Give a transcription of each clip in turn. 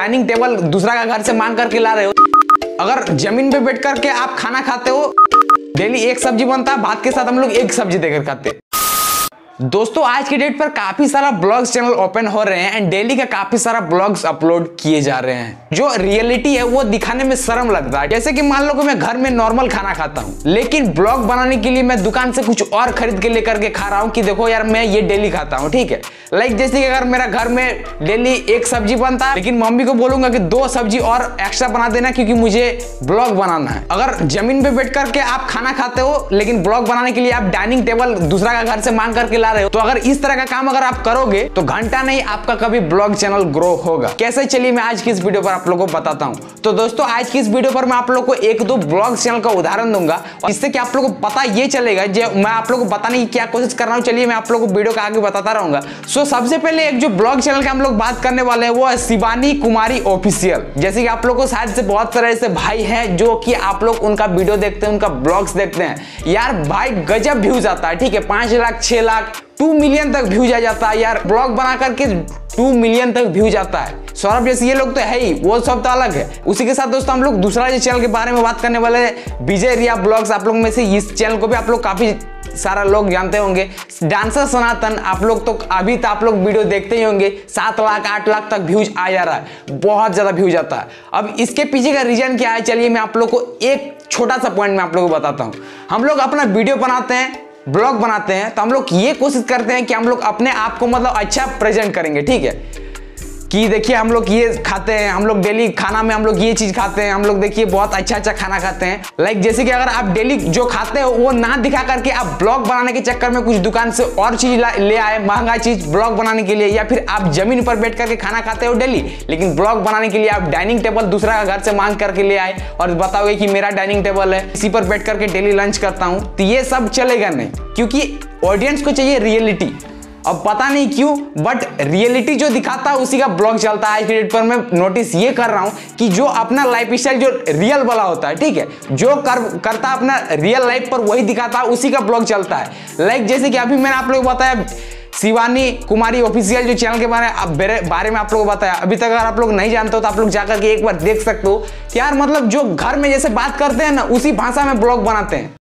Dining table दूसरा का घर से मांग करके ला रहे हो। अगर ज़मीन पे बैठ करके आप खाना खाते हो डेली एक सब्ज़ी बनता है, भात के साथ हम लोग एक सब्ज़ी देकर खाते दोस्तों, आज के डेट पर काफ़ी सारा ब्लॉग्स चैनल ओपन हो रहे हैं एंड डेली का काफ़ी सारा ब्लॉग्स अपलोड किए जा रहे हैं। जो रियलिटी है, वो दिखाने में शर्म लगता है। जैसे कि मान लो कि मैं घर में नॉर्मल खाना खाता हूँ, लेकिन ब्लॉग बनाने के लिए मैं दुकान से कुछ और खरीद के लेकर के खा रहा हूँ कि देखो यार, मैं ये डेली खाता हूँ, ठीक है? लाइक जैसे कि अगर मेरा घर में डेली एक सब्ज़ी बनता है, लेकिन मम्मी को बोलूँगा कि दो सब्ज़ी और एक्स्ट्रा बना देना क्योंकि मुझे ब्लॉग बनाना है। अगर ज़मीन पे बैठ करके आप खाना खाते हो, लेकिन ब्लॉग बनाने के लिए आप डाइनिंग टेबल दूसरा का घर से मांग करके ला रहे हो। तो अगर इस तरह का काम अगर आप करोगे तो घंटा नहीं आपका कभी ब्लॉग चैनल ग्रो होगा। कैसे चलिए मैं आज की इस वीडियो पर आप लोगों को बताता हूँ। तो दोस्तों, आज की इस वीडियो पर मैं आप लोग को एक दो ब्लॉग चैनल का उदाहरण दूँगा इससे कि आप लोग को पता ये चलेगा जो मैं आप लोग को बताने की क्या कोशिश कर रहा हूँ। चलिए मैं आप लोग को वीडियो का आगे बताता रहूँगा। सो सबसे पहले एक जो ब्लॉग चैनल का हम लोग बात करने वाले हैं, वो है शिवानी कुमारी ऑफिशियल। जैसे कि आप लोग को शायद से बहुत सारे ऐसे भाई हैं जो कि आप लोग उनका वीडियो देखते हैं, उनका ब्लॉग्स देखते हैं। यार भाई गजब व्यूज़ आता है, ठीक है? पाँच लाख, छह लाख टू मिलियन तक व्यूज़ आ जाता है यार। ब्लॉग बना करके टू मिलियन तक व्यूज़ आता है। सौरभ जैसे ये लोग तो है ही, वो सब तो अलग है। उसी के साथ दोस्तों हम लोग दूसरा जो चैनल के बारे में बात करने वाले हैं। विजय रिया ब्लॉग्स आप लोग में से इस चैनल को भी आप लोग काफ़ी सारा लोग जानते होंगे। डांसर सनातन, आप लोग तो अभी तो आप लोग वीडियो देखते ही होंगे। सात लाख, आठ लाख तक व्यूज़ आ जा रहा है। बहुत ज़्यादा व्यूज़ आता है। अब इसके पीछे का रीजन क्या है? चलिए मैं आप लोग को एक छोटा सा पॉइंट में आप लोग को बताता हूँ। हम लोग अपना वीडियो बनाते हैं। ब्लॉग बनाते हैं तो हम लोग ये कोशिश करते हैं कि हम लोग अपने आप को मतलब अच्छा प्रेजेंट करेंगे, ठीक है? कि देखिए हम लोग ये खाते हैं, हम लोग डेली खाना में हम लोग ये चीज़ खाते हैं, हम लोग देखिए बहुत अच्छा अच्छा खाना खाते हैं। लाइक जैसे कि अगर आप डेली जो खाते हो, वो ना दिखा करके आप ब्लॉग बनाने के चक्कर में कुछ दुकान से और चीज़ ले आए, महँगा चीज़ ब्लॉग बनाने के लिए, या फिर आप ज़मीन पर बैठ करके खाना खाते हो डेली लेकिन ब्लॉग बनाने के लिए आप डाइनिंग टेबल दूसरा का घर से मांग करके ले आए और बताओगे कि मेरा डाइनिंग टेबल है, इसी पर बैठ करके डेली लंच करता हूँ तो ये सब चलेगा नहीं। क्योंकि ऑडियंस को चाहिए रियलिटी अब पता नहीं क्यों बट रियलिटी जो दिखाता है उसी का ब्लॉग चलता है। आज के डेट पर मैं नोटिस ये कर रहा हूँ कि जो अपना लाइफ स्टाइल जो रियल वाला होता है, ठीक है? जो कर, करता अपना रियल लाइफ पर वही दिखाता है उसी का ब्लॉग चलता है। लाइक जैसे कि अभी मैंने आप लोग बताया, शिवानी कुमारी ऑफिशियल जो चैनल के बारे में बारे में आप लोगों को बताया। अभी तक अगर आप लोग नहीं जानते हो तो आप लोग जाकर के एक बार देख सकते हो। यार मतलब जो घर में जैसे बात करते हैं ना, उसी भाषा में ब्लॉग बनाते हैं।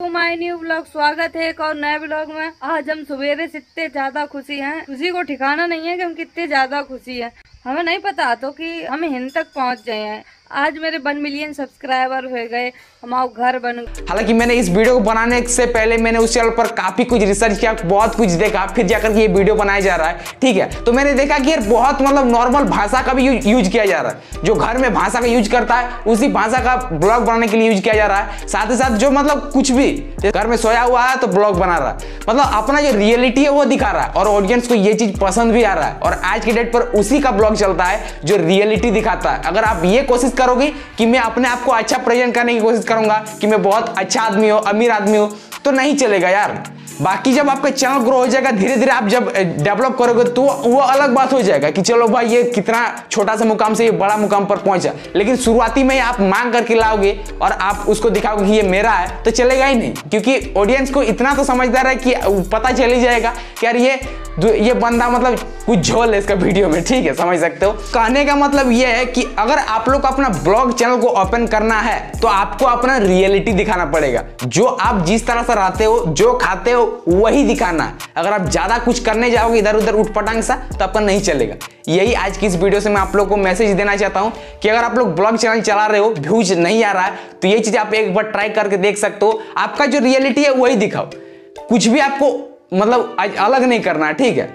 माय न्यू ब्लॉग स्वागत है एक और नए ब्लॉग में। आज हम सवेरे से इतने ज़्यादा खुशी हैं। खुशी को ठिकाना नहीं है कि हम कितने ज़्यादा खुशी हैं। हमें नहीं पता तो कि हम हिंद तक पहुँच गए हैं। आज मेरे वन मिलियन सब्सक्राइबर हो गए हमारा घर बन। हालाँकि मैंने इस वीडियो को बनाने से पहले मैंने उस चैनल पर काफ़ी कुछ रिसर्च किया, बहुत कुछ देखा, फिर जाकर ये वीडियो बनाया जा रहा है, ठीक है? तो मैंने देखा कि यार बहुत मतलब नॉर्मल भाषा का भी यूज़ किया जा रहा है। जो घर में भाषा का यूज़ करता है, उसी भाषा का ब्लॉग बनाने के लिए यूज़ किया जा रहा है। साथ ही साथ जो मतलब कुछ भी घर में सोया हुआ है तो ब्लॉग बना रहा है। मतलब अपना जो रियलिटी है वो दिखा रहा है और ऑडियंस को ये चीज़ पसंद भी आ रहा है। और आज के डेट पर उसी का ब्लॉग चलता है जो रियलिटी दिखाता है। अगर आप ये कोशिश करोगे कि मैं अपने आप को अच्छा प्रेजेंट करने की कोशिश करूँगा कि मैं बहुत अच्छा आदमी हो, अमीर आदमी हो तो नहीं चलेगा यार। बाकी जब आपका चैनल ग्रो हो जाएगा धीरे धीरे आप जब डेवलप करोगे तो वो अलग बात हो जाएगा कि चलो भाई, ये कितना छोटा सा मुकाम से ये बड़ा मुकाम पर पहुँचा। लेकिन शुरुआती में आप मांग करके लाओगे और आप उसको दिखाओगे कि ये मेरा है तो चलेगा ही नहीं। क्योंकि ऑडियंस को इतना तो समझदार है कि पता चल ही जाएगा कि यार ये ये बंदा मतलब कुछ झोल है इसका वीडियो में, ठीक है, समझ सकते हो? कहने का मतलब ये है कि अगर आप लोग को अपना ब्लॉग चैनल को ओपन करना है तो आपको अपना रियलिटी दिखाना पड़ेगा। जो आप जिस तरह से रहते हो, जो खाते हो, वही दिखाना है। अगर आप ज़्यादा कुछ करने जाओगे इधर उधर उठ पटांग सा तो अपन नहीं चलेगा। यही आज की इस वीडियो से मैं आप लोग को मैसेज देना चाहता हूँ कि अगर आप लोग ब्लॉग चैनल चला रहे हो, व्यूज़ नहीं आ रहा है तो ये चीज़ आप एक बार ट्राई करके देख सकते हो। आपका जो रियलिटी है, वही दिखाओ। कुछ भी आपको मतलब अलग नहीं करना है ठीक है?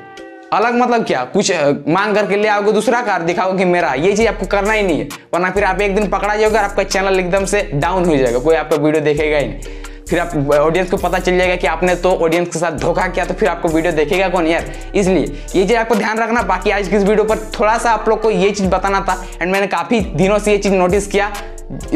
अलग मतलब क्या? कुछ मांग करके ले आओगे, दूसरा कार दिखाओगे कि मेरा, ये चीज़ आपको करना ही नहीं है। वरना फिर आप एक दिन पकड़ा जाओगे आपका चैनल एकदम से डाउन हो जाएगा, कोई आपका वीडियो देखेगा ही नहीं। फिर आप ऑडियंस को पता चल जाएगा कि आपने तो ऑडियंस के साथ धोखा किया तो फिर आपको वीडियो देखेगा कौन यार? इसलिए, ये चीज़ आपको ध्यान रखना, बाकी आज की इस वीडियो पर थोड़ा सा आप लोग को ये चीज़ बताना था एंड मैंने काफ़ी दिनों से ये चीज़ नोटिस किया।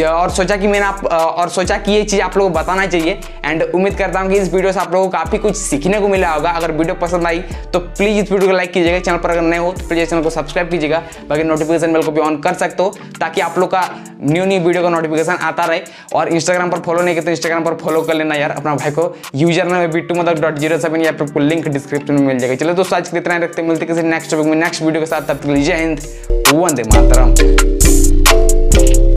और सोचा कि मैंने आप और सोचा कि ये चीज़ आप लोगों को बताना चाहिए। एंड उम्मीद करता हूँ कि इस वीडियो से आप लोगों को काफ़ी कुछ सीखने को मिला होगा। अगर वीडियो पसंद आई तो प्लीज़ इस वीडियो को लाइक कीजिएगा। चैनल पर अगर नए हो तो प्लीज़ चैनल को सब्सक्राइब कीजिएगा। बाकी नोटिफिकेशन बेल को भी ऑन कर सकते हो, ताकि आप लोग का न्यू न्यू वीडियो का नोटिफिकेशन आता रहे। और इंस्टाग्राम पर फॉलो नहीं किया तो इंस्टाग्राम पर फॉलो कर लेना यार, अपना भाई को। यूज़र नाम Bittu Madak dot zero seven या आपको लिंक डिस्क्रिप्शन में मिल जाएगा। चलो दोस्तों, आज कितना रखते मिलते किसी नेक्स्ट टॉपिक में। नेक्स्ट वीडियो के साथ, तब तक जय हिंद। वंदे मातरम।